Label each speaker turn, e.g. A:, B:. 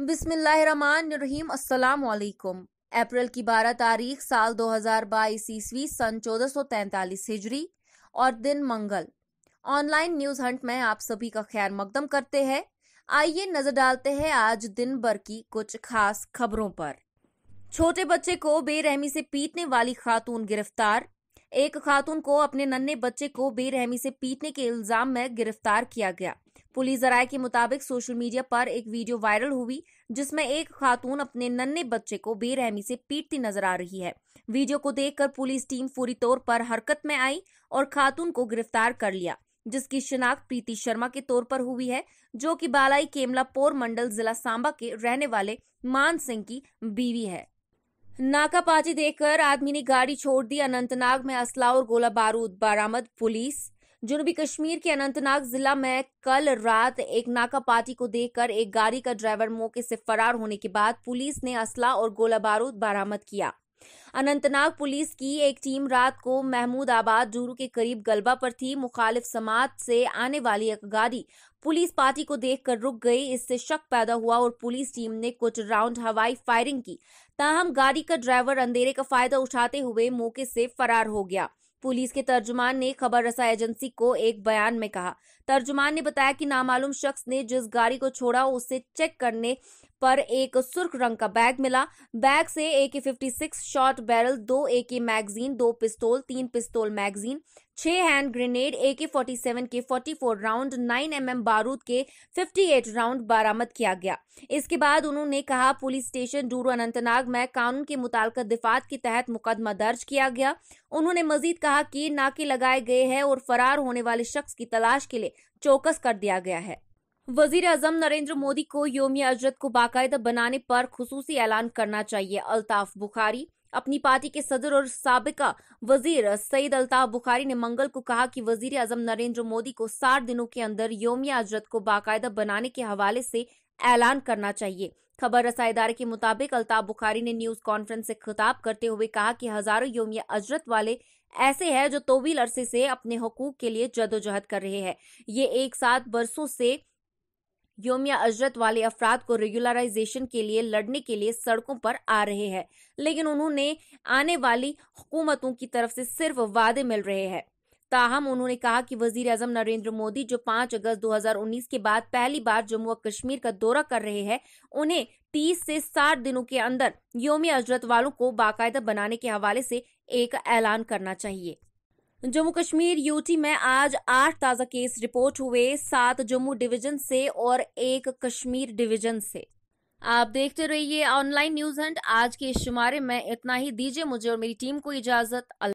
A: बिस्मिल्लाहिर्रहमानिर्रहीम अस्सलाम वालेकुम अप्रैल की 12 तारीख, साल 2022 ईस्वी, सन 1443 हिजरी और दिन मंगल। ऑनलाइन न्यूज़ हंट में आप सभी का खैर मकदम करते हैं। आइए नज़र डालते हैं आज दिन भर की कुछ खास खबरों पर। छोटे बच्चे को बेरहमी से पीटने वाली खातून गिरफ़्तार। एक खातून को अपने नन्हे बच्चे को बेरहमी से पीटने के इल्ज़ाम में गिरफ़्तार किया गया। पुलिस जराये के मुताबिक सोशल मीडिया पर एक वीडियो वायरल हुई, जिसमें एक खातून अपने नन्हे बच्चे को बेरहमी से पीटती नज़र आ रही है। वीडियो को देखकर पुलिस टीम पूरी तौर पर हरकत में आई और खातून को गिरफ़्तार कर लिया, जिसकी शिनाख्त प्रीति शर्मा के तौर पर हुई है, जो कि बालाई केमला पोर मंडल जिला सांबा के रहने वाले मान सिंह की बीवी है। नाकापाची देखकर आदमी ने गाड़ी छोड़ दी, अनंतनाग में असला और गोला बारूद बरामद, पुलिस जनूबी कश्मीर के अनंतनाग जिला में कल रात एक नाका पार्टी को देखकर एक गाड़ी का ड्राइवर मौके से फरार होने के बाद पुलिस ने असला और गोला बारूद बरामद किया। अनंतनाग पुलिस की एक टीम रात को महमूद आबाद जूरू के करीब गलबा पर थी। मुखालिफ समाज से आने वाली एक गाड़ी पुलिस पार्टी को देखकर रुक गई। इससे शक पैदा हुआ और पुलिस टीम ने कुछ राउंड हवाई फायरिंग की। ताहम गाड़ी का ड्राइवर अंधेरे का फ़ायदा उठाते हुए मौके से फरार हो गया। पुलिस के तर्जुमान ने खबर रसा एजेंसी को एक बयान में कहा। तर्जुमान ने बताया कि नामालूम शख्स ने जिस गाड़ी को छोड़ा उसे चेक करने पर एक सुर्ख रंग का बैग मिला। बैग से ए के फिफ्टी सिक्स शॉर्ट बैरल दो ए के मैगजीन दो पिस्तौल तीन पिस्तौल मैगजीन छह hand grenade A K forty seven के forty four round nine M M बारूद के फिफ्टी एट राउंड बरामद किया गया। इसके बाद उन्होंने कहा, पुलिस स्टेशन डूरू अनंतनाग में कानून के मुतालका दिफात के तहत मुकदमा दर्ज किया गया। उन्होंने मजीद कहा कि नाके लगाए गए हैं और फरार होने वाले शख्स की तलाश के लिए चौकस कर दिया गया है। वज़ीर अजम नरेंद्र मोदी को योमिया अजरत को बाकायदा बनाने पर खसूसी ऐलान करना चाहिए। अल्ताफ बुखारी, अपनी पार्टी के सदर और सबका वज़ीर सईद अल्ताफ बुखारी ने मंगल को कहा कि वज़ीर अजम नरेंद्र मोदी को साठ दिनों के अंदर योमिया अजरत को बाकायदा बनाने के हवाले से ऐलान करना चाहिए। खबर रसा इदारे के मुताबिक अल्ताफ बुखारी ने न्यूज़ कॉन्फ्रेंस से खिताब करते हुए कहा कि हज़ारों योमिया अजरत वाले ऐसे हैं जो तोवील अरसे से अपने हकूक के लिए जदोजहद कर रहे हैं। ये एक साथ बरसों से योमिया अजरत वाले अफराद को रेगुलराइजेशन के लिए, लड़ने के लिए सड़कों पर आ रहे हैं। लेकिन उन्होंने आने वाली हुकूमतों की तरफ़ से सिर्फ़ वादे मिल रहे हैं। ताहम उन्होंने कहा कि वज़ीर अजम नरेंद्र मोदी जो 5 अगस्त 2019 के बाद पहली बार जम्मू और कश्मीर का दौरा कर रहे हैं, उन्हें 30 से 60 दिनों के अंदर योमी अजरत वालों को बाकायदा बनाने के हवाले से एक ऐलान करना चाहिए। जम्मू कश्मीर यूटी में आज आठ ताज़ा केस रिपोर्ट हुए, सात जम्मू डिवीज़न से और एक कश्मीर डिवीज़न से। आप देखते रहिए ऑनलाइन न्यूज़ हंट, आज के इस शुमारे में इतना ही। दीजिए मुझे और मेरी टीम को इजाज़त।